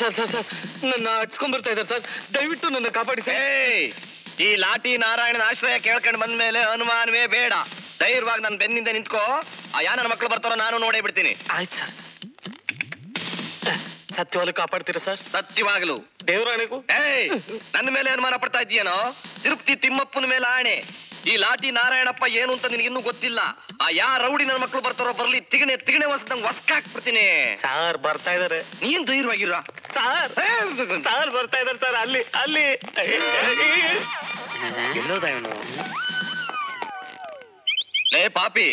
Sir sir sir. ನನ್ನ ಹಚ್ಕೊಂಡ್ಬರ್ತಾ ಇದ್ದಾರೆ sir. ದಯವಿಟ್ಟು ನನ್ನ ಕಾಪಾಡಿ ಸರ್. ಈ ಲಾಟಿ ನಾರಾಯಣನ ಆಶ್ರಯ ಕೇಳ್ಕೊಂಡು ಬಂದ್ಮೇಲೆ ಅನುಮಾನವೇ ಬೇಡ. ಧೈರ್ಯವಾಗಿ ನನ್ನ ಬೆನ್ನಿಂದ ನಿಂತ್ಕೋ. ಆ ಯಾ ನನ್ನ ಮಕ್ಕಳು ಬರ್ತಾರೋ ನಾನು ನೋಡೇ ಬಿಡ್ತೀನಿ. ಆಯ್ತು ಸರ್. ಸತ್ಯವಾಗ್ಲೂ ಕಾಪಾಡ್ತೀರಾ ಸರ್? ಸತ್ಯವಾಗ್ಲು. ದೇವರಾಣೆಗೂ? ಏಯ್ ನನ್ನ ಮೇಲೆ ಅನುಮಾನ ಪಡ್ತಾ ಇದೀಯೇನೋ ತಿರುಪ್ತಿ ತಿಮ್ಮಪ್ಪನ ಮೇಲೆ ಆಣೆ. ಈ ಲಾಟಿ ನಾರಾಯಣಪ್ಪ ಏನು ಅಂತ ನಿನಗಿನ್ನೂ ಗೊತ್ತಿಲ್ಲ. ಆ ಯಾ ರೌಡಿ ನನ್ನ ಮಕ್ಕಳು ಬರ್ತಾರೋ ಬರ್ಲಿ ತಿಗಣೆ ತಿಗಣೆ ಹೊಸದಂಗ್ ಹೊಸ್ಕಾಕ್ಬಿಡ್ತೀನಿ. ಸಾರ್ ಬರ್ತಾ ಇದಾರೆ. ನೀನ್ ಧೈರ್ಯವಾಗಿರ. ಸಾರ್ ಸಾರ್ ಬರ್ತಾ ಇದಾರೆ ಸರ್ ಅಲ್ಲಿ ಅಲ್ಲಿ. ಎಲ್ಲೋದ ಇವನು ಲೇ ಪಾಪಿ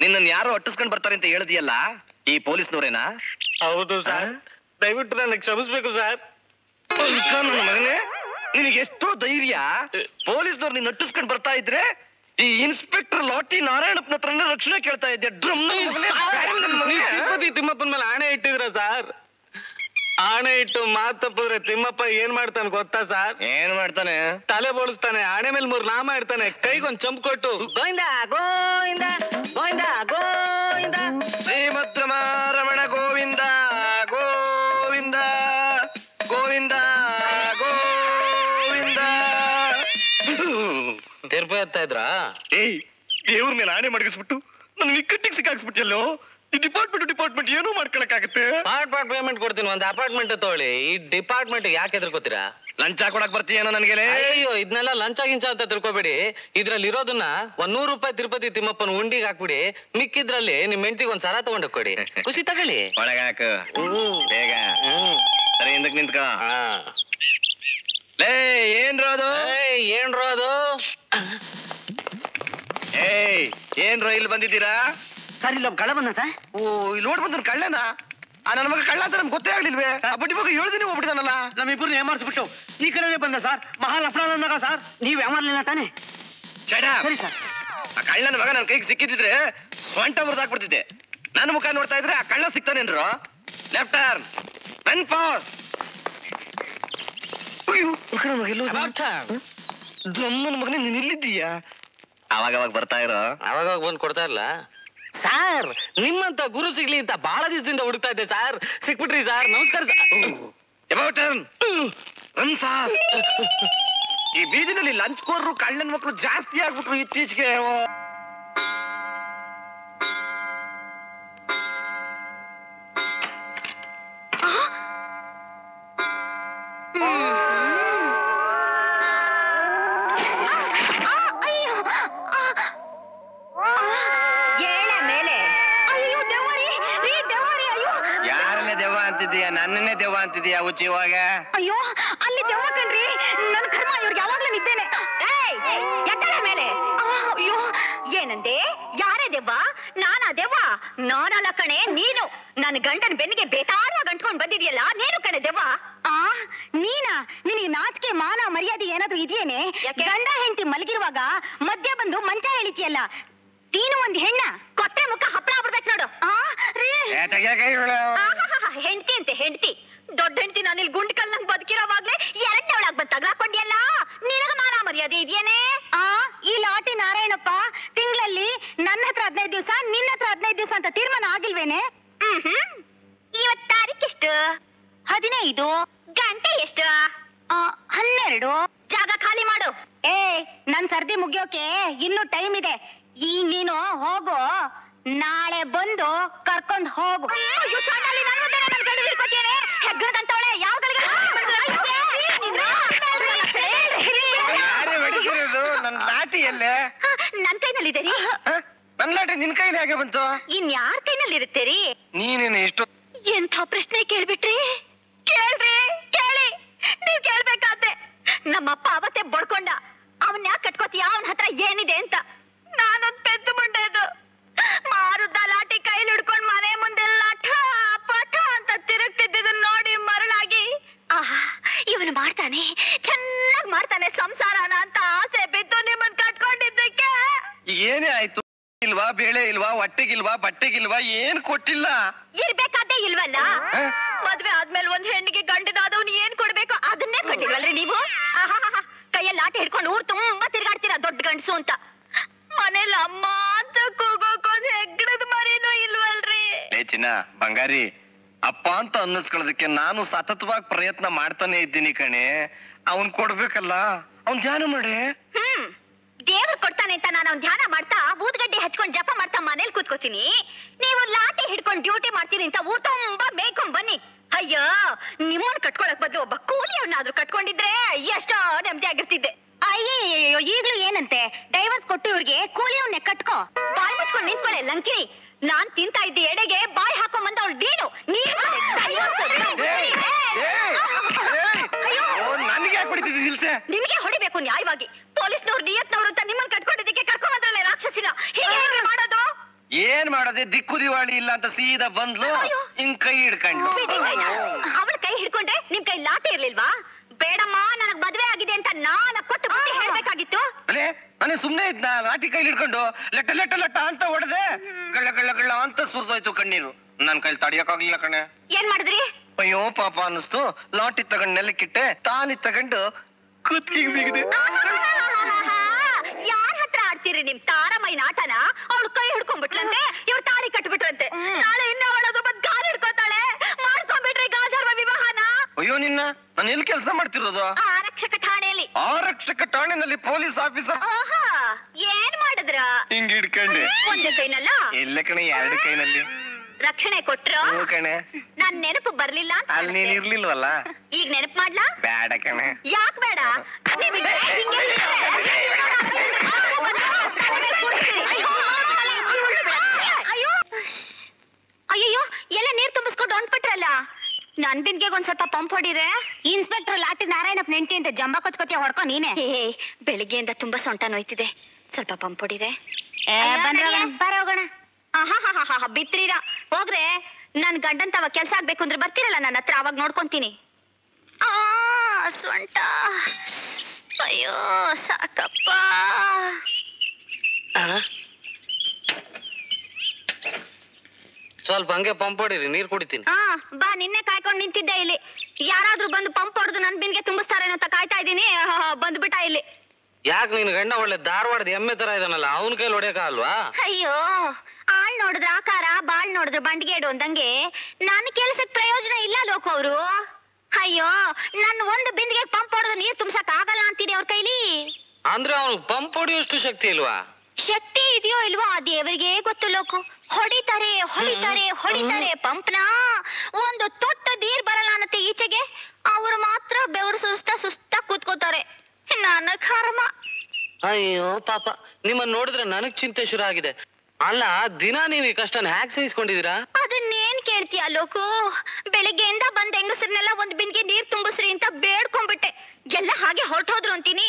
ನಿನ್ನನ್ ಯಾರೋ ಅಟ್ಟಿಸ್ಕೊಂಡ್ ಬರ್ತಾರೆ ಅಂತ ಹೇಳಿದ್ಯಲ್ಲ ಈ ಪೊಲೀಸ್ನವರೇನಾ? ಹೌದು ಸರ್. ದಯವಿಟ್ಟು ನನಗೆ ಕ್ಷಮಿಸ್ಬೇಕು ಸರ್. ನನ್ನ ಮಗನೇ. ನಿನಗೆ ಎಷ್ಟೋ ಧೈರ್ಯ? ಪೊಲೀಸ್ನವ್ರು ನೀನ್ ಅಟ್ಟಿಸ್ಕೊಂಡ್ ಬರ್ತಾ ಇದ್ರೆ ಈ ಇನ್ಸ್ಪೆಕ್ಟರ್ ಲಾಟಿ ನಾರಾಯಣಪ್ಪನ ಹತ್ರನೇ ರಕ್ಷಣೆ ಕೇಳ್ತಾ ಇದ್ದೆ ಡ್ರಮ್ ತಿಮ್ಮಪ್ಪನ ಮೇಲೆ ಆಣೆ ಇಟ್ಟಿದ್ರ ಸರ್? ಆಣೆ ಇಟ್ಟು ಮಾತು ತಪ್ಪಿದ್ರೆ ತಿಮ್ಮಪ್ಪ ಏನ್ ಮಾಡ್ತಾನೆ ಗೊತ್ತಾ ಸರ್? ಏನ್ ಮಾಡ್ತಾನೆ? ತಲೆ ಬೋಳಿಸ್ತಾನೆ ಆಣೆ ಮೇಲೆ ಮೂರ್ ನಾಮ ಇಡ್ತಾನೆ ಕೈಗೊಂದ್ ಚಂಪ್ ಕೊಟ್ಟು ಗೋಯಿಂದ ಗೋಯಿಂದ ಗೋಯಿಂದ ಗೋಯಿಂದ ಶ್ರೀಮದ್ ತಿರುಪತಿ ಹತ್ತಾ ಇದ್ರಾ? ಏಯ್ ದೇವ್ರ ಮೇಲೆ ಆಣೆ ಮಡಗಿಸ್ಬಿಟ್ಟು ನನ್ನ ಇಕ್ಕಟ್ಟಿಗೆ ಸಿಕ್ಕಾಕ್ಸ್ಬಿಟ್ಟಿಯಲ್ಲೋ ಈ ಡಿಪಾರ್ಟ್ಮೆಂಟ್ ಡಿಪಾರ್ಟ್ಮೆಂಟ್ ಏನೂ ಮಾಡ್ಕೊಳಕ್ಕಾಗತ್ತೆ? ಪಾರ್ಟ್ ಪಾರ್ಟ್ ಪೇಮೆಂಟ್ ಕೊಡ್ತೀನಿ ಒಂದ್ ಅಪಾರ್ಟ್ಮೆಂಟ್ ತಗೊಳ್ಳಿ. ಈ ಡಿಪಾರ್ಟ್ಮೆಂಟ್ ಯಾಕೆ ಎದ್ರಕೋತೀರಾ ಲಂಚ ಕೊಡಕ್ ಬರ್ತೀಯೇನೋ ನನಗೆ ಅಯ್ಯೋ ಇದನ್ನೆಲ್ಲ ಲಂಚ ಗಿಂಚ ಅಂತ ತಿಳ್ಕೊಬೇಡಿ. ಇದ್ರಲ್ಲಿ ಇರೋದನ್ನ ಒಂದ್ ನೂರು ರೂಪಾಯಿ ತಿರುಪತಿ ತಿಮ್ಮಪ್ಪನ ಉಂಡಿಗೆ ಹಾಕ್ಬಿಡಿ. ಮಿಕ್ಕಿದ್ರಲ್ಲಿ ನಿಮ್ ಹೆಂಡತಿಗೆ ಒಂದ್ ಸರ ತಗೊಂಡ್ ಕೊಡಿ. ಖುಷಿ ತಗೊಳ್ಳಿ. ಒಳಗಾಕ. ಬೇಗ. ಸರಿ ಹಿಂದಕ್ ನಿಂತ್ಕ ಹಾ. ಲೇ ಏನ್ರ ಅದು ಏಯ್, ಏನ್ರೋ ಅದು ಏಯ್ ಏನ್ರ ಇಲ್ಲಿ ಬಂದಿದ್ದೀರಾ? ಸರ್ ಇಲ್ಲೊಬ್ಬ ಕಳ್ಳ ಬಂದ ಸರ್. ಓ ಇಲ್ಲಿ ನೋಡ್ ಬಂದ್ರು ಕಳ್ಳನ. ಆ ನನ್ನ ಮಗ ಕಳ್ಳ ಅಂತ ನಮ್ಗೆ ಗೊತ್ತೇ ಆಗ್ಲಿಲ್ವೇ? ಆ ಬಡ್ಡಿ ಮಗ ಏಳು ದಿನ ಹೋಗ್ಬಿಟ್ಟಿದಾನಲ್ಲ? ನಮ್ಮಿಬ್ರು ಏಮಾರಿಸ್ಬಿಟ್ಟು ಈ ಕಡೆನೇ ಬಂದ ಸರ್. ಮಹಾ ಮಗ ಸರ್. ನೀವ್ ಏಮಾರ್ಲಿಲ್ಲ ತಾನೆ? ಚಡ ಸರಿ ಸರ್. ಆ ಕಳ್ಳನ ಮಗ ನನ್ನ ಕೈಗೆ ಸಿಕ್ಕಿದ್ರೆ ಸ್ವಂಟ ಮುರಿದಾಕ್ಬಿಡ್ತಿದ್ದೆ ನನ್ನ ಮುಖ ನೋಡ್ತಾ ಇದ್ರೆ ಆ ಕಳ್ಳ ಸಿಗ್ತಾನೇನ್ರು ಲೆಫ್ಟ್ ಟರ್ನ್ ನನ್ ಪಾಸ್ ನನ್ನ ಮಗನೇ ನೀನ್ ಇಲ್ಲಿದ್ದೀಯಾ ಅವಾಗ ಅವಾಗ ಬರ್ತಾ ಇರೋ? ಅವಾಗ ಬಂದು ಕೊಡ್ತಾ ಇಲ್ಲ ಸಾರ್ ನಿಮ್ಮಂತ ಗುರು ಸಿಗ್ಲಿ ಅಂತ ಬಹಳ ದಿವಸದಿಂದ ಹುಡುಕ್ತಾ ಇದ್ದೆ ಸಾರ್. ಸಿಕ್ಬಿಟ್ರಿ ಸಾರ್. ನಮಸ್ಕಾರ ಈ ಬೀದಿನಲ್ಲಿ ಲಂಚ್ ಕೋರ್ರು ಕಳ್ಳನ ಮಕ್ಕಳು ಜಾಸ್ತಿ ಆಗ್ಬಿಟ್ರು ಇತ್ತೀಚೆಗೆ. ದೆವ್ವ ಹುಚ್ಚಿ ಇವಾಗ? ಅಯ್ಯೋ ಅಲ್ಲಿ ದೆವ್ವ ಕಣ್ರಿ. ನನ್ನ ಕರ್ಮ ಇವ್ರಿಗೆ ಯಾವಾಗ್ಲೂ ನಿದ್ದೇನೆ. ಏಯ್ ಮೇಲೆ. ಆ, ಅಯ್ಯೋ ಏನಂದೆ? ಯಾರೇ ದೆವ್ವ? ನಾನಾ ದೆವ್ವ? ನಾನಲ್ಲ ಕಣೆ ನೀನು. ನನ್ನ ಗಂಡನ ಬೆನ್ನಿಗೆ ಬೇತಾರವಾಗಿ ಅಂಟ್ಕೊಂಡ್ ಬಂದಿದ್ಯಲ್ಲ ನೀನು ಕಣೆ ದೆವ್ವ? ಆ ನೀನಾ? ನಿನಗೆ ನಾಚಿಕೆ ಮಾನ ಮರ್ಯಾದೆ ಏನಾದ್ರೂ ಇದೆಯೇನೆ? ಗಂಡ ಹೆಂಡತಿ ಮಲಗಿರುವಾಗ ಮಧ್ಯ ಬಂದು ಮಂಚ ಹೇಳಿತಿಯಲ್ಲ ನೀನು ಒಂದ್ ಹೆಣ್ಣ ಕೊಟ್ಟೆ ಮುಖ ಹಪ್ಪಳ ಆಗ್ಬಿಡ್ಬೇಕು ನೋಡು. ಆ ರೀ. ಹೆಂಡತಿ ಅಂತೆ ಹೆಂಡತಿ. ದೊಡ್ಡ ಹೆಂಡತಿ ನಾನು ಇಲ್ಲಿ ಗುಂಡ್ ಕಲ್ಲಂಗ್ ಬದುಕಿರೋವಾಗ್ಲೇ ಎರಡನೇ ಒಳಗ್ ಬಂದ್ ತಗ್ಲಾಕೊಂಡಿಯಲ್ಲ? ನಿನಗ ಮಾನ ಮರ್ಯಾದೆ ಇದೆಯೇನೆ? ಆ ಈ ಲಾಟಿ ನಾರಾಯಣಪ್ಪ ತಿಂಗಳಲ್ಲಿ ನನ್ನ ಹತ್ರ ಹದಿನೈದು ದಿವಸ ನಿನ್ನ ಹತ್ರ ಹದಿನೈದು ದಿವಸ ಅಂತ ತೀರ್ಮಾನ ಆಗಿಲ್ವೇನೆ? ಹ್ಮ್ ಇವತ್ ತಾರೀಕ್ ಎಷ್ಟು? ಹದಿನೈದು. ಗಂಟೆ ಎಷ್ಟು? ಆ, ಹನ್ನೆರಡು. ಜಾಗ ಖಾಲಿ ಮಾಡು. ಏ ನನ್ ಸರ್ದಿ ಮುಗಿಯೋಕೆ ಇನ್ನು ಟೈಮ್ ಇದೆ. ಈ ನೀನು ಹೋಗು. ನಾಳೆ ಬಂದು ಕರ್ಕೊಂಡ್ ಹೋಗು. ಅಯ್ಯೋ, ಸೊಂಡಲ್ಲಿ ನನ್ ನನ್ ನನ್ನ ಲಾಟ್ರಿ? ನಿನ್ ಕೈಲಿ ಹೇಗೆ ಬಂತು? ಇನ್ ಯಾರ್ ಕೈನಲ್ಲಿ ರೀ ನೀನೇನು ಇಷ್ಟು ಎಂಥ ಪ್ರಶ್ನೆ ಕೇಳ್ಬಿಟ್ರಿ? ಕೇಳ್ರಿ ಕೇಳಿ. ನೀವ್ ಕೇಳ್ಬೇಕಾದ್ರೆ ನಮ್ಮಪ್ಪ ಅವತ್ತೇ ಬಡ್ಕೊಂಡ. ಅವನ್ ಯಾಕೆ ಕಟ್ಕೋತೀಯ? ಅವನ ಹತ್ರ ಏನಿದೆ ಅಂತ. ನಾನೊಂದ್ ಪೆದ್ದು ಮುಂಡೆದು ಮಾರುದ್ದ ಲಾಟಿ ಕೈಲಿ ಹಿಡ್ಕೊಂಡ್ ಮನೆ ಮುಂದೆಲ್ಲ ಠ ಪಠ ಅಂತ ತಿರುಗ್ತಿದ್ದದನ್ನ ನೋಡಿ ಮರಳಾಗಿ. ಆಹಾ ಇವನು ಮಾಡ್ತಾನೆ? ಚೆನ್ನಾಗಿ ಮಾಡ್ತಾನೆ ಸಂಸಾರನ ಅಂತ ಆಸೆ ಬಿದ್ದು ನಿಮ್ಮನ್ ಕಟ್ಕೊಂಡಿದ್ದಕ್ಕೆ ಏನೇ ಆಯ್ತು? ಇಲ್ವಾ ಬೇಳೆ ಇಲ್ವಾ ಹೊಟ್ಟೆಗಿಲ್ವಾ ಬಟ್ಟೆಗಿಲ್ವಾ ಏನ್ ಕೊಟ್ಟಿಲ್ಲ? ಇರ್ಬೇಕಾದ್ದೇ ಇಲ್ವಲ್ಲ? ಹ? ಮದ್ವೆ ಆದ್ಮೇಲೆ ಒಂದ್ ಹೆಣ್ಣಿಗೆ ಗಂಡನಾದವ್ನು ಏನ್ ಕೊಡ್ಬೇಕು? ಅದನ್ನೇ ಕೊಟ್ಟಿಲ್ವಲ್ರಿ ನೀವು? ಆಹಾಹಾಹಾ. ಕೈಯಲ್ಲಿ ಆಟ ಹಿಡ್ಕೊಂಡು ಊರ್ ತುಂಬಾ ತಿರ್ಗಾಡ್ತೀರಾ ದೊಡ್ಡ ಗಂಡಸು ಅಂತ. ಮನೇಲಿ ಅಮ್ಮ ಅಂತ ಕೂಗೋಕೊಂದ್ ಹೆಗ್ಗಡದ ಮರಿನೂ ಇಲ್ವಲ್ರಿ. ಲೇ ಚಿನ್ನ ಬಂಗಾರಿ ಅಪ್ಪ ಅಂತ ಅನ್ನಿಸ್ಕೊಳ್ಳೋದಕ್ಕೆ ನಾನು ಸತತವಾಗಿ ಪ್ರಯತ್ನ ಮಾಡ್ತಾನೆ ಇದ್ದೀನಿ ಕಣೆ. ಅವನ್ ಕೊಡ್ಬೇಕಲ್ಲ? ಅವನ್ ಧ್ಯಾನ ಮಾಡಿ ಹ್ಮ್ ದೇವ್ರು ಕೊಡ್ತಾನೆ ಅಂತ ನಾನು ಧ್ಯಾನ ಮಾಡ್ತಾ ಊದ್ಗಡ್ಡೆ ಹಚ್ಕೊಂಡು ಜಪ ಮಾಡ್ತಾ ಮನೇಲಿ ಕೂತ್ಕೋತೀನಿ ನೀವು ಲಾಟಿ ಹಿಡ್ಕೊಂಡು ಡ್ಯೂಟಿ ಮಾಡ್ತೀನಿ ಅಂತ ಊಟ ತುಂಬಾ ಬೇಕು ಬನ್ನಿ ಅಯ್ಯೋ ನಿಮ್ಮನ್ನ ಕಟ್ಕೊಳಕ್ ಬದಲು ಒಬ್ಬ ಕೂಲಿಯವ್ನಾದ್ರೂ ಕಟ್ಕೊಂಡಿದ್ರೆ ಎಷ್ಟೋ ನೆಮ್ಮದಿ ಆಗಿರ್ತಿದ್ದೆ ಅಯ್ಯೋ ಈಗ್ಲೂ ಏನಂತೆ ಡೈವರ್ಸ್ ಕೊಟ್ಟು ಇವ್ರಿಗೆ ಕೂಲಿಯವ್ನೆ ಕಟ್ಕೋ ಬಾಯ್ ಮುಚ್ಕೊಂಡು ನಿಂತ್ಕೊಳ್ಳೆ ಲಂಕಿರಿ ನಾನ್ ತಿಂತಾ ಇದ್ದೆ ಎಡೆಗೆ ಬಾಯ್ ಹಾಕೊಂಡ್ ಬಂದ ಅವ್ಳು ಡೀನು ನೀನ್ ನಿಲ್ಸೆ ನಿಮಗೆ ಹೊಡಿಬೇಕು ನ್ಯಾಯವಾಗಿ. ಪೊಲೀಸ್ನವ್ರು ನಿಯತ್ನವ್ರು ಅಂತ ನಿಮ್ಮನ್ನ ಕಟ್ಕೊಂಡಿದ್ದಕ್ಕೆ ಕರ್ಕೊಂಡ್ ಬಂದ್ರಲ್ಲ ರಾಕ್ಷಸಿನ. ಹೀಗೆ ಏನ್ರಿ ಮಾಡೋದು? ಏನ್ ಮಾಡೋದೆ? ದಿಕ್ಕು ದಿವಾಳಿ ಇಲ್ಲ ಅಂತ ಸೀದಾ ಬಂದ್ಲು. ಅಯ್ಯೋ. ಹಿಂಗ್ ಕೈ ಹಿಡ್ಕೊಂಡು ಅವಳ ಕೈ ಹಿಡ್ಕೊಂಡ್ರೆ ನಿಮ್ ಕೈ ಲಾಟೆ ಇರ್ಲಿಲ್ವಾ? ಬೇಡಮ್ಮ ನನಗ್ ಮದ್ವೆ ಆಗಿದೆ ಅಂತ ನಾಲ್ಕು ಕೊಟ್ಟು ಬುದ್ಧಿ ಹೇಳ್ಬೇಕಾಗಿತ್ತು. ಅಲೆ ನಾನೇ ಸುಮ್ನೆ ಇದ್ನ ಲಾಠಿ ಕೈಲಿ ಹಿಡ್ಕೊಂಡು ಲಟ್ಟ ಲಟ್ಟ ಲಟ್ಟ ಅಂತ ಹೊಡೆದೆ ಗಳ್ಳ ಗಳ್ಳ ಗಳ್ಳ ಅಂತ ಸುರಿದೋಯ್ತು ಕಣ್ಣೀರು. ನನ್ ಕೈಲಿ ತಡಿಯಕ್ಕಾಗ್ಲಿಲ್ಲ ಕಣೆ. ಏನ್ ಮಾಡಿದ್ರಿ? ಅಯ್ಯೋ ಪಾಪ ಅನ್ನಿಸ್ತು. ಲಾಟಿ ತಗೊಂಡ್ ನೆಲಕ್ಕಿಟ್ಟೆ ತಾಲಿ ತಗೊಂಡು ಕುತ್ತಿಗೆ ಬಿಗಿದೆ. ಯಾರ ಹತ್ರ ಆಡ್ತೀರಿ ನಿಮ್ ತಾರಮೈನ ನಾಟನ? ಅವಳು ಕೈ ಹಿಡ್ಕೊಂಡ್ಬಿಟ್ಲಂತೆ ಇವ್ರು ತಾಳಿ ಕಟ್ಬಿಟ್ರಂತೆ. ನಾಳೆ ಇನ್ನ ಅವಳದ್ರ ಬಂದ್ ಗಾಲಿ ಹಿಡ್ಕೋತಾಳೆ. ಮಾಡ್ಕೊಂಡ್ಬಿಟ್ರಿ ಗಾಜರ್ವ ವಿವಾಹನ? ಅಯ್ಯೋ ನಿನ್ನ ನಾನು ಎಲ್ಲಿ ಕೆಲಸ ಮಾಡ್ತಿರೋದು? ಆರಕ್ಷಕ ಠಾಣೆಯಲ್ಲಿ. ಆರಕ್ಷಕ ಠಾಣೆನಲ್ಲಿ ಪೊಲೀಸ್ ಆಫೀಸರ್. ಆಹಾ ಏನ್ ಮಾಡಿದ್ರ? ಹಿಂಗ್ ಹಿಡ್ಕೊಂಡೆ. ಒಂದು ಕೈನಲ್ಲ? ಇಲ್ಲ ಕಣೆ ಎರಡು ಕೈನಲ್ಲಿ. ರಕ್ಷಣೆ ಕೊಟ್ರ? ಹ್ಞೂ ಕಣೆ. ನಾನ್ ನೆನಪು ಬರ್ಲಿಲ್ಲ ಅಂತ ಅಲ್ಲಿ ನೀನ್. ಇರ್ಲಿಲ್ವಲ್ಲ? ಈಗ ನೆನಪು ಮಾಡ್ಲಾ? ಬೇಡ ಕಣೆ ಯಾಕ್ ಬೇಡ ನಿಮಗೆ ಹಿಂಗೆ ಅಯ್ಯೋ ಅಯ್ಯೋ ಎಲ್ಲ ನೀರ್ ತುಂಬಿಸ್ಕೊಂಡು ಹೊಂಟ್ಬಿಟ್ರಲ್ಲ ನನ್ ಬಿನ್ಗೆ ಒಂದ್ ಸ್ವಲ್ಪ ಪಂಪ್ ಹೊಡಿರೆ ಇನ್ಸ್ಪೆಕ್ಟರ್ ಲಾಟಿ ನಾರಾಯಣಪ್ಪ ನೆಂಟಿ ಅಂತ ಜಂಬ ಕೊಚ್ಕೊತಿಯ ಹೊಡ್ಕೊ ನೀನೆ ಬೆಳಿಗ್ಗೆಯಿಂದ ತುಂಬಾ ಸೊಂಟ ನೋಯ್ತಿದೆ ಸ್ವಲ್ಪ ಪಂಪ್ ಹೊಡಿರೆ ಬರ ಹೋಗೋಣ ಹಾ ಬಿತ್ರೀರಾ ಹೋಗ್ರೆ ನನ್ ಗಂಡನ್ ತವ ಕೆಲ್ಸ ಆಗ್ಬೇಕು ಅಂದ್ರೆ ಬರ್ತೀರಲ್ಲ ನನ್ನ ಹತ್ರ ಅವಾಗ ನೋಡ್ಕೊಂತೀನಿ ಸೊಂಟ. ಅಯ್ಯೋ ಸಾಕಪ್ಪ. ಸ್ವಲ್ಪ ಹಂಗೆ ಪಂಪ್ ಹೊಡೀರಿ ನೀರ್ ಕುಡಿತೀನಿ. ಹಾ ಬಾ ನಿನ್ನೆ ಕಾಯ್ಕೊಂಡು ನಿಂತಿದ್ದೆ ಇಲ್ಲಿ. ಯಾರಾದ್ರೂ ಬಂದು ಪಂಪ್ ಹೊಡೆದು ನನ್ ಬಿನ್ಗೆ ತುಂಬಿಸ್ತಾರೆ ಅಂತ ಕಾಯ್ತಾ ಇದ್ದೀನಿ. ಬಂದ್ಬಿಟ್ಟ ಇಲ್ಲಿ. ಯಾಕೆ ನಿನ್ ಗಂಡ ಒಳ್ಳೆ ಧಾರವಾಡದ ಎಮ್ಮೆ ತರ ಇದಾನಲ್ಲ ಅವನ ಕೈಲಿ ಹೊಡೆಯಕ ಅಲ್ವಾ ಅಯ್ಯೋ ಆಳ್ ನೋಡಿದ್ರೆ ಆಕಾರ ಬಾಳ್ ನೋಡಿದ್ರ ಬಂಡಿಗೇಡು ಅಂದಂಗೆ ನನ್ನ ಕೆಲಸಕ್ಕೆ ಪ್ರಯೋಜನ ಇಲ್ಲ ಲೋಕ ಅವರು. ಅಯ್ಯೋ ನನ್ನ ಒಂದು ಬಿಂದಿಗೆ ಪಂಪ್ ಹೊಡೆದು ನೀರ್ ತುಂಬಸಕ್ ಆಗಲ್ಲ ಅಂತೀನಿ ಅವ್ರ ಕೈಲಿ. ಅಂದ್ರೆ ಅವ್ನು ಪಂಪ್ ಹೊಡೆಯುವಷ್ಟು ಶಕ್ತಿ ಇಲ್ವಾ? ಶಕ್ತಿ ಇದೆಯೋ ಇಲ್ವೋ ಆ ದೇವರಿಗೆ ಗೊತ್ತು ಲೋಕು. ಹೊಡಿತಾರೆ ಹೊಡಿತಾರೆ ಹೊಡಿತಾರೆ ಪಂಪ್ನ. ಒಂದು ತೊಟ್ಟ ನೀರ್ ಬರಲ್ಲ ಅನ್ನತ್ತೆ ಈಚೆಗೆ. ಅವ್ರು ಮಾತ್ರ ಬೆವರು ಸುಸ್ತ ಸುಸ್ತ ಕೂತ್ಕೋತಾರೆ. ನನ್ನ ಕರ್ಮ. ಅಯ್ಯೋ ಪಾಪ. ನಿಮ್ಮನ್ನ ನೋಡಿದ್ರೆ ನನಗ್ ಚಿಂತೆ ಶುರು ಆಗಿದೆ. ಅಲ್ಲ ದಿನ ನೀವು ಈ ಕಷ್ಟನ ಹ್ಯಾಕ್ ಸಹಿಸ್ಕೊಂಡಿದೀರಾ ಅದನ್ನೇನ್ ಕೇಳ್ತೀಯ ಲೋಕು ಬೆಳಿಗ್ಗೆಯಿಂದ ಬಂದ್ ಹೆಂಗಸರ್ನೆಲ್ಲ ಒಂದ್ ಬಿನ್ಗೆ ನೀರ್ ತುಂಬಿಸ್ರಿ ಅಂತ ಬೇಡ್ಕೊಂಡ್ಬಿಟ್ಟೆ ಎಲ್ಲ ಹಾಗೆ ಹೊರಟೋದ್ರು ಅಂತೀನಿ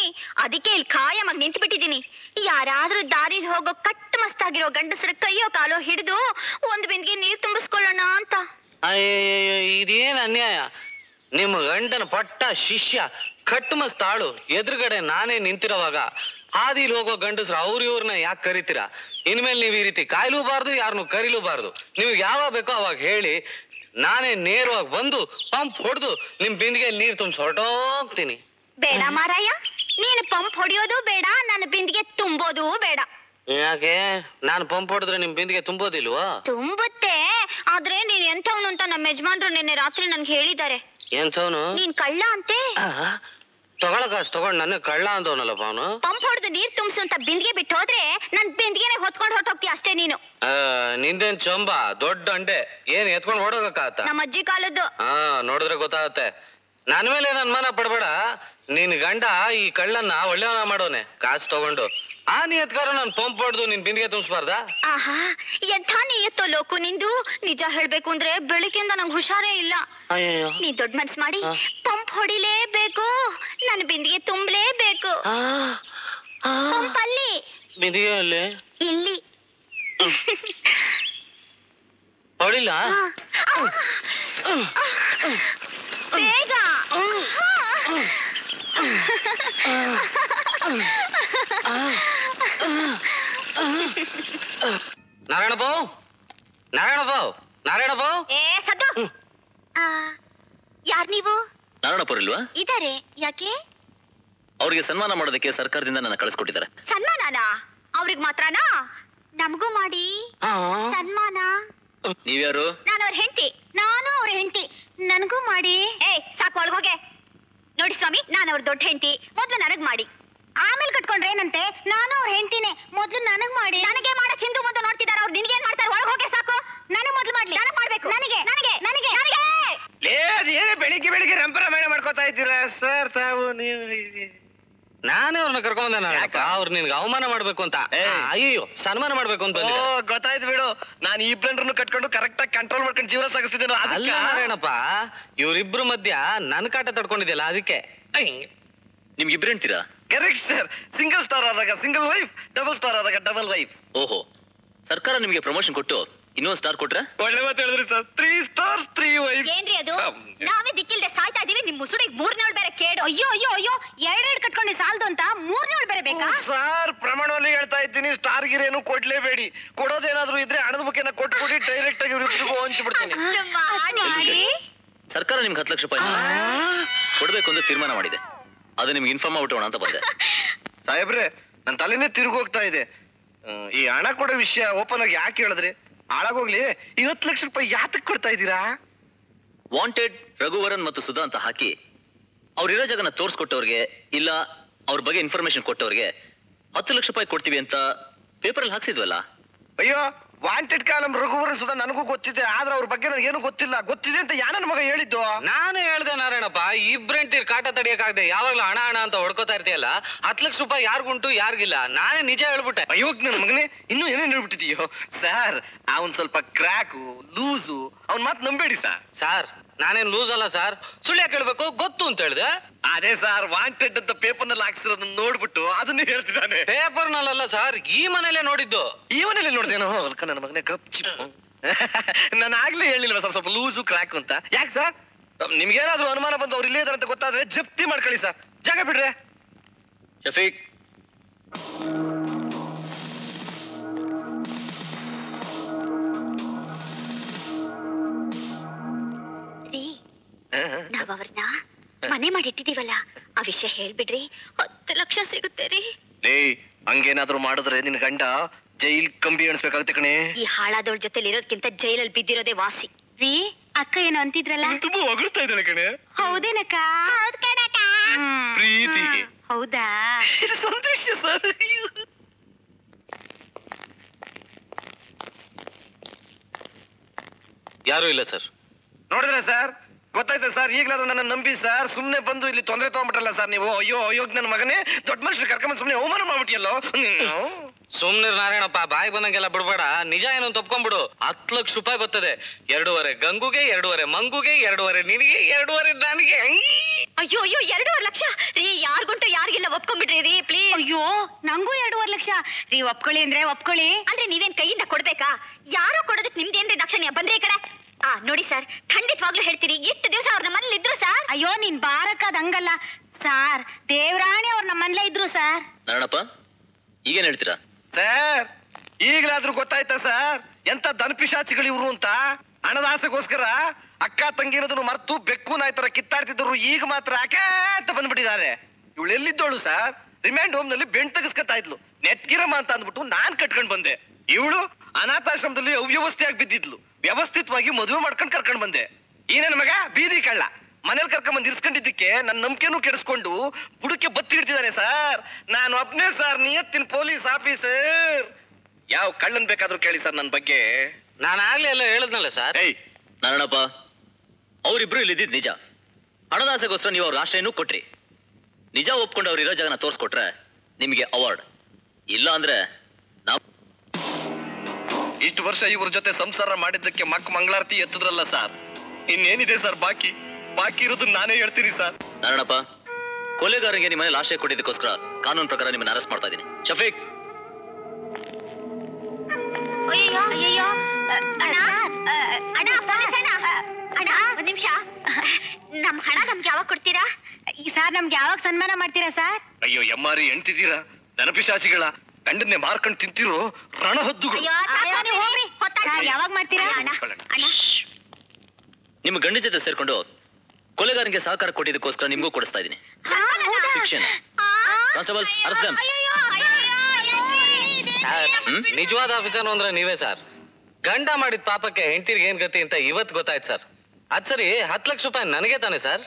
ಅದಕ್ಕೆ ಇಲ್ಲಿ ಖಾಯಮಾಗಿ ನಿಂತು ಬಿಟ್ಟಿದ್ದೀನಿ ಯಾರಾದ್ರೂ ದಾರಿಲಿ ಹೋಗೋ ಕಟ್ಟು ಮಸ್ತಾಗಿರೋ ಗಂಡಸರ ಕೈಯೋ ಕಾಲೋ ಹಿಡಿದು ಒಂದು ಬಿಂದಿಗೆ ನೀರು ತುಂಬಿಸ್ಕೊಳ್ಳೋಣ ಅಂತ. ಅಯ್ಯಯ್ಯೋ ಇದೇನ್ ಅನ್ಯಾಯ? ನಿಮ್ಮ ಗಂಡನ ಪಟ್ಟ ಶಿಷ್ಯ ಕಟ್ಟು ಮಸ್ತಾಳು ಎದುರುಗಡೆ ನಾನೇ ನಿಂತಿರೋವಾಗ ಹಾದಿಲ್ ಹೋಗೋ ಗಂಡಸ್ರು ಅವ್ರ ಇವ್ರನ್ನ ಯಾಕೆ ಕರಿತೀರಾ? ಇನ್ಮೇಲೆ ನೀವು ಈ ರೀತಿ ಕಾಯ್ಲೂಬಾರ್ದು ಯಾರನ್ನು ಕರಿಲೂಬಾರ್ದು. ನೀವು ಯಾವಾಗ ಬೇಕೋ ಅವಾಗ ಹೇಳಿ ನಾನೇ ನೇರವಾಗಿ ಬಂದು ಪಂಪ್ ಹೊಡೆದು ನಿಮ್ ಬಿಂದಿಗೆ ನೀರು ತುಂಬಿಸಿ ಹೊರಟೋಗ್ತೀನಿ. ಬೇಡ ಮಾರಾಯ. ನೀನು ಪಂಪ್ ಹೊಡಿಯೋದು ಬೇಡ ನನ್ನ ಬಿಂದಿಗೆ ತುಂಬೋದು ಬೇಡ. ಯಾಕೆ? ನಾನು ಪಂಪ್ ಹೊಡೆದ್ರೆ ನಿಮ್ ಬಿಂದಿಗೆ ತುಂಬೋದಿಲ್ವೋ? ತುಂಬುತ್ತೆ ಆದ್ರೆ ನೀನ್ ಎಂಥವ್ನು ಅಂತ ನಮ್ಮ ಯಜಮಾನ್ರು ನಿನ್ನೆ ರಾತ್ರಿ ನನ್ಗೆ ಹೇಳಿದ್ದಾರೆ. ಏನ್ ಸೌನು ನೀನ್ ಕಳ್ಳ ಅಂತೆ? ತಗೊಳಕಾಸ್ ತಗೊಂಡ್ ನನ್ನ ಕಳ್ಳ ಅಂತವನಲ್ಲ ಅವನು. ಪಂಪ್ ಹೊಡೆದು ನೀರ್ ತುಂಬಿಸು ಅಂತ ಬಿಂದಿಗೆ ಬಿಟ್ಟು ಹೋದ್ರೆ ನನ್ ಬಿಂದಿಗೆನೆ ಹೊತ್ಕೊಂಡು ಹೊರಟೋಗ್ತೀಯ ಅಷ್ಟೇ ನೀನು. ನಿಂದೇನ್ ಚೊಂಬ ದೊಡ್ಡ ಅಂಡೆ ಏನ್ ಎತ್ಕೊಂಡ್ ಹೊಡೋದಕ್ಕಾತ ನಮ್ಮ ಅಜ್ಜಿ ಕಾಲದ್ದು. ಹಾ ನೋಡಿದ್ರೆ ಗೊತ್ತಾಗತ್ತೆ. ನನ್ ಮೇಲೆ ಅನುಮಾನ ಪಡ್ಬೇಡ. ನಿನ್ ಗಂಡ ಈ ಕಳ್ಳನ್ನ ಒಳ್ಳೆಯವನ ಮಾಡೋನೆ. ಕಾಸು ತಗೊಂಡು. ಆ ನಿಯತ್ಕಾರ ನನ್ ಪಂಪ್ ಹೊಡೆದು ನಿನ್ ಬಿಂದಿಗೆ ತುಂಬಿಸ್ಬಾರ್ದ? ಆಹಾ ಎಂಥ ನಿಯತ್ತೋ ಲೋಕು ನಿಂದು? ನಿಜ ಹೇಳ್ಬೇಕು ಅಂದ್ರೆ ಬೆಳಿಗ್ಗೆಯಿಂದ ನಂಗೆ ಹುಷಾರೇ ಇಲ್ಲ. ನೀ ದೊಡ್ಡ ಮನ್ಸ್ ಮಾಡಿ ಪಂಪ್ ಹೊಡಿಲೇಬೇಕು. ನನ್ ಬಿಂದಿಗೆ ತುಂಬಲೇಬೇಕು. ಪಂಪ್ ಅಲ್ಲಿ. ಬಿಂದಿಗೆ ಅಲ್ಲಿ? ಇಲ್ಲಿ. ಹೊಡಿಲ್ಲ ಬೇಗ. ನಾರಾಯಣ ಬಾವು ನಾರಾಯಣ ಬಾವು ನಾರಾಯಣ ಬಾವು ಏ ಸದ್ದು. ಯಾರ್ ನೀವು? ನಾರಾಯಣಪುರ ಇಲ್ವಾ? ಇದಾರೆ ಯಾಕೆ? ಅವ್ರಿಗೆ ಸನ್ಮಾನ ಮಾಡೋದಕ್ಕೆ ಸರ್ಕಾರದಿಂದ ನನ್ನ ಕಳಿಸ್ಕೊಟ್ಟಿದ್ದಾರೆ. ಸನ್ಮಾನನಾ? ಅವ್ರಿಗೆ ಮಾತ್ರನಾ? ನಮಗೂ ಮಾಡಿ. ಸನ್ಮಾನ. ನೀವ್ಯಾರು? ನಾನು ಅವ್ರ ಹೆಂಡತಿ. ನಾನು ಅವ್ರ ನನಗೂ ಮಾಡಿ. ಏ ಸಾಕು ಒಳಗೋಗೆ ನೋಡಿ ಸ್ವಾಮಿ ನಾನು ಅವ್ರ ದೊಡ್ಡ ಹೆಂಡತಿ. ಮೊದ್ಲು ನನಗ್ ಮಾಡಿ. ಆಮೇಲೆ ಕಟ್ಕೊಂಡ್ರೆ ಏನಂತೆ? ನಾನು ಅವ್ರ ಹೆಂಡತಿನೇ. ಮೊದ್ಲು ನನಗ್ ಮಾಡಿ. ನನಗೆ ಮಾಡಕ್ ಹಿಂದೂ ಮುಂದೆ ನೋಡ್ತಿದಾರ. ಅವ್ರು ನಿನಗೆ ಏನ್ ಮಾಡ್ತಾರೆ ಒಳಗೋಗೆ ಸಾಕು. ನನಗ್ ಮೊದ್ಲು ಮಾಡ್ಲಿ. ನನಗ್ ಮಾಡ್ಬೇಕು. ನನಗೆ. ನನಗೆ. ನನಗೆ. ನನಗೆ ಬೆಳಿಗ್ಗೆ ಬೆಳಿಗ್ಗೆ ರಂಪರಾಮಾಯಣ ಮಾಡ್ಕೊತಾ ಇದ್ದೀರಾ? ಸರ್, ತಾವು ನೀವು ನಾನೇ ಅವ್ರನ್ನ ಕರ್ಕೊಂಡ್ ಬಂದೆ ಅವ್ರ ಅವ್ರು ನಿನ್ಗೆ ಅವಮಾನ ಮಾಡ್ಬೇಕು ಅಂತ. ಅಯ್ಯೋ ಸನ್ಮಾನ ಮಾಡ್ಬೇಕು ಅಂತ ಓ. ಗೊತ್ತಾಯ್ತು ಬಿಡು. ನಾನು ಇಬ್ಬರನ್ನು ಕಟ್ಕೊಂಡು ಕರೆಕ್ಟ್ ಆಗಿ ಕಂಟ್ರೋಲ್ ಮಾಡ್ಕೊಂಡು ಜೀವನ ಸಾಗಿಸ್ತಿದ್ದೇನೆ ಅಲ್ಲ ನಾರಾಯಣಪ್ಪ ಇವ್ರಿಬ್ರು ಮಧ್ಯ ನನ್ ಕಾಟ ತಡ್ಕೊಂಡಿದ್ಯಲ್ಲ ಅದಕ್ಕೆ? ನಿಮ್ಗೆ ಇಬ್ರು ಹೇಳ್ತೀರಾ? ಕರೆಕ್ಟ್ ಸರ್ ಸಿಂಗಲ್ ಸ್ಟಾರ್ ಆದಾಗ ಸಿಂಗಲ್ ವೈಫ್ ಡಬಲ್ ಸ್ಟಾರ್ ಆದಾಗ ಡಬಲ್ ವೈಫ್ ಓಹೋ ಸರ್ಕಾರ ನಿಮಗೆ ಪ್ರಮೋಷನ್ ಕೊಟ್ಟು ಇನ್ನೊಂದು ಸ್ಟಾರ್ ಕೊಟ್ರೆ? ಒಳ್ಳೆ ಮಾತು ಹೇಳಿದ್ರಿ sir. Three stars three wife ಏನ್ರಿ ಅದು? ನಾವೇ ದಿಕ್ಕಿಲ್ದೆ ಸಾಯ್ತಾ ಇದೀವಿ ನಿಮ್ ಮುಸುಡಿಗೆ ಮೂರನೇಳು ಬೇರೆ ಕೇಡು. ಅಯ್ಯೋ ಅಯ್ಯೋ ಅಯ್ಯೋ ಎರಡೆರಡು ಕಟ್ಕೊಂಡೆ ಸಾಲದು ಅಂತ ಮೂರನೇಳು ಬೇರೆ ಬೇಕಾ? ಸರ್ ಪ್ರಮಾಣವಲ್ಲಿ ಹೇಳ್ತಾ ಇದ್ದೀನಿ ಸ್ಟಾರ್ ಗಿರೇನು ಕೊಡ್ಲೇಬೇಡಿ. ಕೊಡೋದೇನಾದ್ರೂ ಇದ್ರೆ ಹಣದ ಬುಕ್ಕಿನ ಕೊಟ್ಬಿಡಿ ಡೈರೆಕ್ಟ್ ಆಗಿ ಇವ್ರಿಬ್ರಿಗೂ ಹಂಚ್ಬಿಡ್ತೀನಿ. ಸರ್ಕಾರ ನಿಮ್ಗೆ ಹತ್ತು ಲಕ್ಷ ರೂಪಾಯಿ ಕೊಡ್ಬೇಕು ಅಂತ ತೀರ್ಮಾನ ಮಾಡಿದೆ. ಅದು ನಿಮ್ಗೆ ಇನ್ಫಾರ್ಮ್ ಮಾಡ್ಬಿಟ್ಟೋಣ ಅಂತ ಬಂದೆ. ಸಾಹೇಬ್ರೆ ನನ್ನ ತಲೆನೇ ತಿರುಗೋಗ್ತಾ ಇದೆ. ಈ ಹಣ ಕೊಡೋ ವಿಷಯ ಓಪನ್ ಆಗಿ ಯಾಕೆ ಹೇಳಿದ್ರಿ? ಹಾಳಾಗೋಗ್ಲಿ ಇವತ್ತು ಲಕ್ಷ ರೂಪಾಯಿ ಯಾತಕ್ಕೆ ಕೊಡ್ತಾ ಇದ್ದೀರಾ? ವಾಂಟೆಡ್ ರಘುವರನ್ ಮತ್ತು ಸುಧಾ ಅಂತ ಹಾಕಿ ಅವ್ರಿರೋ ಜಾಗನ ತೋರಿಸ್ಕೊಟ್ಟವ್ರಿಗೆ ಇಲ್ಲ ಅವ್ರ ಬಗ್ಗೆ ಇನ್ಫಾರ್ಮೇಶನ್ ಕೊಟ್ಟವ್ರಿಗೆ ಹತ್ತು ಲಕ್ಷ ರೂಪಾಯಿ ಕೊಡ್ತೀವಿ ಅಂತ ಪೇಪರಲ್ಲಿ ಹಾಕ್ಸಿದ್ವಲ್ಲ? ಅಯ್ಯೋ ವಾಂಟೆಡ್ ಕಾಲಂ ರಘುವರನ್ ಸುಧಾ ನನಗೂ ಗೊತ್ತಿದೆ ಆದ್ರೆ ಅವ್ರ ಬಗ್ಗೆ ನನಗೇನು ಏನು ಗೊತ್ತಿಲ್ಲ. ಗೊತ್ತಿದೆ ಅಂತ ಯಾನ ಮಗ ಹೇಳಿದ್ದು? ನಾನು ಹೇಳ್ದೆ ನಾರಾಯಣಪ್ಪ ಇಬ್ರೆಂಟಿರ್ ಕಾಟ ತಡಿಯಕ್ಕಾಗ್ದೆ ಯಾವಾಗ್ಲೂ ಹಣ ಹಣ ಅಂತ ಹೊಡ್ಕೋತಾ ಇರ್ತೀಯಲ್ಲ ಹತ್ತು ಲಕ್ಷ ರೂಪಾಯಿ ಯಾರಿಗುಂಟು ಯಾರಿಗಿಲ್ಲ. ನಾನೇ ನಿಜ ಹೇಳ್ಬಿಟ್ಟೆ. ಅಯ್ಯೋ ನನ್ನ ಮಗನೇ ಇನ್ನೂ ಏನೇನು ಹೇಳ್ಬಿಟ್ಟಿದೀಯೋ? ಸರ್ ಅವನ್ ಸ್ವಲ್ಪ ಕ್ರ್ಯಾಕು ಲೂಸು ಅವ್ನ್ ಮಾತು ನಂಬೇಡಿ ಸರ್ ಸಾರ್ ನಾನೇನ್ ಲೂಸ್ ಅಲ್ಲ ಸರ್ ಸುಳ್ಳು ಯಾಕೆ ಹೇಳ್ಬೇಕು? ಗೊತ್ತು ಅಂತ ಹೇಳ್ದೆ. ಅದೇ ಸರ್ ವಾಂಟೆಡ್ ಅಂತ ಪೇಪರ್ನಲ್ಲಿ ಹಾಕ್ಸಿರೋದನ್ನ ನೋಡ್ಬಿಟ್ಟು ಅದನ್ನ ಹೇಳ್ತಿದ್ದಾನೆ. ಪೇಪರ್ ನಲ್ಲಲ್ಲ ಸರ್ ಈ ಮನೇಲೆ ನೋಡಿದ್ದು. ಇವನಲ್ಲಿ ನೋಡ್ದೇನೋ? ಅಲ್ಕ ನನ್ನ ಮಗನೇ ಕಪ್ ಚಿಪ್. ನಾನು ಆಗ್ಲೇ ಹೇಳಿಲ್ವ ಸರ್ ಸ್ವಲ್ಪ ಲೂಸು ಕ್ರ್ಯಾಕ್ ಅಂತ. ಯಾಕೆ ಸರ್ ನಿಮ್ಗೇನಾದ್ರೂ ಅನುಮಾನ ಬಂದು ಅವ್ರು ಇಲ್ಲೇ ಇದಾರೆ ಅಂತ ಗೊತ್ತಾದ್ರೆ ಜಪ್ತಿ ಮಾಡ್ಕೊಳ್ಳಿ ಸರ್ ಜಾಗ ಬಿಡ್ರೆ. ಶಫೀಕ್. ರೀ ನಾವ್ ಅವ್ರನ್ನ ಮನೆ ಮಾಡಿಟ್ಟಿದೀವಲ್ಲ ಆ ವಿಷಯ ಹೇಳ್ಬಿಡ್ರಿ. ಹತ್ತು ಲಕ್ಷ ಸಿಗುತ್ತೆ ರೀ. ಲೇ ಹಂಗೇನಾದ್ರೂ ಮಾಡಿದ್ರೆ ನಿನ್ ಗಂಡ ಜೈಲ್ ಕಂಬಿ ಎಣಿಸ್ಬೇಕಾಗುತ್ತೆ ಕಣೆ. ಈ ಹಾಳಾದವಳ ಜೊತೆಲಿ ಇರೋದ್ಕಿಂತ ಜೈಲಲ್ಲಿ ಬಿದ್ದಿರೋದೇ ವಾಸಿ. ರೀ ಅಕ್ಕ ಏನು ಅಂತಿದ್ರಲ್ಲ? ತುಂಬಾ ಒಗರ್ತಾ ಇದ್ದಾಳೆ ಕಣೆ. ಹೌದೇನಕ್ಕ? ಪ್ರೀತಿಗೆ. ಹೌದಾ? ಇದು ಸಂತೋಷ ಸರ್ ಯಾರು ಇಲ್ಲ ಸರ್. ನೋಡಿದ್ರೆ ಸರ್? ಗೊತ್ತಾಯ್ತಾ ಸರ್ ಈಗಲಾದ್ರೂ ನನ್ನ ನಂಬಿ ಸರ್ ಸುಮ್ನೆ ಬಂದು ಇಲ್ಲಿ ತೊಂದರೆ ತಗೊಂಡ್ಬಿಟ್ರಲ್ಲ ಸರ್ ನೀವು? ಅಯ್ಯೋ ಅಯ್ಯೋ ನನ್ನ ಮಗನೇ. ದೊಡ್ಡ ಮನುಷ್ಯರು ಕರ್ಕೊಂಡ್ ಸುಮ್ಮನೆ ಅವಮಾನ ಮಾಡ್ಬಿಟ್ಟಿಯಲ್ಲೋ? ನೀನು. ಸುಮ್ನೆ ನಾರಾಯಣಪ್ಪ ಬಾಯಿ ಬಂದಂಗೆಲ್ಲ ಬಿಡ್ಬೇಡ. ನಿಜ ಏನು ಅಂತ ಒಪ್ಕೊಂಡ್ಬಿಡು. ಹತ್ತು ಲಕ್ಷ ರೂಪಾಯಿ ಬರ್ತದೆ. ಎರಡೂವರೆ ಗಂಗುಗೆ ಎರಡೂವರೆ ಮಂಗುಗೆ ಎರಡೂವರೆ ನಿನಗೆ ಎರಡೂವರೆ ನನಗೆ. ಅಯ್ಯೋ ಅಯ್ಯೋ ಎರಡೂವರೆ ಲಕ್ಷ. ರೀ ಯಾರ್ಗುಂಟು ಯಾರಿಗಿಲ್ಲ ಒಪ್ಕೊಂಡ್ಬಿಡ್ರಿ ರೀ ಪ್ಲೀಸ್ ಅಯ್ಯೋ ನಂಗೂ ಎರಡೂವರೆ ಲಕ್ಷ. ರೀ ಒಪ್ಕೊಳ್ಳಿ ಅಂದ್ರೆ ಒಪ್ಕೊಳ್ಳಿ. ಅಂದ್ರೆ ನೀವೇನ್ ಕೈಯಿಂದ ಕೊಡ್ಬೇಕಾ? ಯಾರೋ ಕೊಡೋದಕ್ಕೆ ನಿಮ್ದೇನ್ರಿ ದಕ್ಷಿಣ? ಬಂದ್ರೆ ಈ ಕಡೆ. ಆ ನೋಡಿ ಸರ್ ಖಂಡಿತವಾಗ್ಲೂ ಹೇಳ್ತೀರಿ. ಎಷ್ಟು ದಿವಸ ಅವ್ರ ನಮ್ಮಲ್ಲಿ ಇದ್ರು ಸರ್. ಅಯ್ಯೋ ನೀನ್ ಬಾರಕ್ಕದ ಹಂಗಲ್ಲ. ಸಾರ್ ದೇವರಾಣಿ ಅವ್ರ ನಮ್ಮನೇಲೇ ಇದ್ರು ಸರ್. ನಾರಾಯಣಪ್ಪ ಈಗೇನ್ ಹೇಳ್ತೀರಾ? ಸರ್ ಈಗಲಾದ್ರೂ ಗೊತ್ತಾಯ್ತಾ ಸರ್? ಎಂತ ದನಪಿಶಾಚಿಗಳು ಇವ್ರು ಅಂತ? ಹಣದಾಸಗೋಸ್ಕರ ಅಕ್ಕ ತಂಗಿರೋದನ್ನು ಮರ್ತು ಬೆಕ್ಕು ನಾಯಿ ತರ ಕಿತ್ತಾಡ್ತಿದ್ರು ಈಗ ಮಾತ್ರ ಯಾಕೆ ಅಂತ ಬಂದ್ಬಿಟ್ಟಿದ್ದಾರೆ. ಇವಳು ಎಲ್ಲಿದ್ದೋಳು ಸರ್? ರಿಮ್ಯಾಂಡ್ ಹೋಮ್ನಲ್ಲಿ ಬೆಣ್ ತೆಗಿಸ್ಕೊತಾ ಇದ್ಲು. ನೆಟ್ಗಿರಮ್ಮ ಅಂತ ಅಂದ್ಬಿಟ್ಟು ನಾನ್ ಕಟ್ಕೊಂಡ್ ಬಂದೆ. ಇವಳು ಅನಾಥಾಶ್ರಮದಲ್ಲಿ ಅವ್ಯವಸ್ಥೆಯಾಗಿ ಬಿದ್ದಿದ್ಲು. ವ್ಯವಸ್ಥಿತವಾಗಿ ಮದುವೆ ಮಾಡ್ಕೊಂಡು ಕರ್ಕೊಂಡ್ ಬಂದೆ. ಏನೇನ್ ಮಗ? ಬೀದಿ ಕಳ್ಳ. ಮನೇಲಿ ಕರ್ಕೊಂಡ್ ಬಂದು ಇರ್ಸ್ಕೊಂಡಿದ್ದಕ್ಕೆ ನನ್ನ ನಂಬಿಕೆನೂ ಕೆಡಿಸ್ಕೊಂಡು ಬುಡಕ್ಕೆ ಬತ್ತಿ ಹಿಡ್ತಿದ್ದಾನೆ ಸರ್. ನಾನು ಒಬ್ನೇ ಸರ್ ನಿಯತ್ತಿನ ಪೊಲೀಸ್ ಆಫೀಸರ್. ಯಾವ ಕಳ್ಳನ್ ಬೇಕಾದ್ರೂ ಕೇಳಿ ಸರ್ ನನ್ನ ಬಗ್ಗೆ. ನಾನು ಆಗ್ಲೇ ಎಲ್ಲ ಹೇಳಿದ್ನಲ್ಲ ಸರ್? ಏಯ್ ನಾರಾಯಣಪ್ಪ. ಅವರಿಬ್ರು ಇಲ್ಲಿದ್ದಿದ್ ನಿಜ. ಹಣದಾಸೆಗೋಸ್ಕರ ನೀವು ಅವ್ರ ಆಶ್ರಯನೂ ಕೊಟ್ರಿ. ನಿಜ ಒಪ್ಕೊಂಡು ಅವ್ರು ಇರೋ ಜಾಗನ ತೋರಿಸ್ಕೊಟ್ರೆ ನಿಮಗೆ ಅವಾರ್ಡ್. ಇಲ್ಲ ಅಂದ್ರೆ ಇಷ್ಟು ವರ್ಷ ಇವ್ರ ಜೊತೆ ಸಂಸಾರ ಮಾಡಿದ್ದಕ್ಕೆ ಮಕ್ ಮಂಗಳಾರತಿ ಎತ್ತದ್ರಲ್ಲ ಸರ್? ಇನ್ನೇನಿದೆ ಸರ್ ಬಾಕಿ? ಬಾಕಿ ಇರೋದು ನಾನೇ ಹೇಳ್ತೀನಿ ಸರ್. ನಾರಾಯಣಪ್ಪ ಕೊಲೆಗಾರನಿಗೆ ನಿಮ್ಮ ಮನೇಲಿ ಆಶ್ರಯ ಕೊಟ್ಟಿದ್ದಕ್ಕೋಸ್ಕರ ಕಾನೂನು ಪ್ರಕಾರ ನಿಮ್ಮನ್ನ ಅರೆಸ್ಟ್ ಮಾಡ್ತಾ ಇದ್ದೀನಿ. ಶಫೀಕ್! ನಿಮಿಷ. ನಮ್ ಹಣ ನಮ್ಗೆ ಯಾವಾಗ ಕೊಡ್ತೀರಾ? ಸರ್ ನಮ್ಗೆ ಯಾವಾಗ ಸನ್ಮಾನ ಮಾಡ್ತೀರಾ ಸರ್? ಅಯ್ಯೋ ಎಮ್ಮಾರಿ ಎಂಟಿದ್ದೀರಾ ದನಪಿಶಾಚಿಗಳ ಗಂಡನ್ನೇ ಮಾರ್ಕೊಂಡು ತಿಂತಿರೋ ರಣಹದ್ದುಗಳು. ಯಾವಾಗ ಮಾಡ್ತೀರಾ? ಅಣ್ಣ ಅಣ್ಣ. ನಿಮ್ಮ ಗಂಡ ಜೊತೆ ಸೇರ್ಕೊಂಡು ಕೊಲೆಗಾರನಿಗೆ ಸಹಕಾರ ಕೊಟ್ಟಿದ್ದಕ್ಕೋಸ್ಕರ ನಿಮಗೂ ಕೊಡಿಸ್ತಾ ಇದ್ದೀನಿ. ಕಾನ್ಸ್ಟೇಬಲ್? ನಿಜವಾದ ಆಫೀಸರ್ ಅಂದ್ರೆ ನೀವೇ ಸರ್. ಗಂಡ ಮಾಡಿದ ಪಾಪಕ್ಕೆ ಹೆಂಡತಿರ್ಗೆ ಏನ್ ಗತಿ ಅಂತ ಇವತ್ತು ಗೊತ್ತಾಯ್ತು ಸರ್. ಅದ್ ಸರಿ ಹತ್ತು ಲಕ್ಷ ರೂಪಾಯಿ ನನಗೆ ತಾನೆ ಸರ್.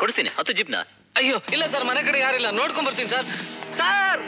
ಕೊಡಿಸ್ತೀನಿ. ಹತ್ತು ಜಿಪ್ನ. ಅಯ್ಯೋ ಇಲ್ಲ ಸರ್ ಮನೆ ಕಡೆ ಯಾರಿಲ್ಲ. ನೋಡ್ಕೊಂಡ್ ಬರ್ತೀನಿ ಸರ್. ಸರ್!